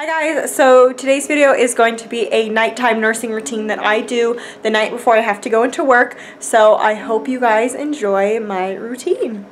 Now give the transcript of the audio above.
Hi guys, so today's video is going to be a nighttime nursing routine that I do the night before I have to go into work. So I hope you guys enjoy my routine.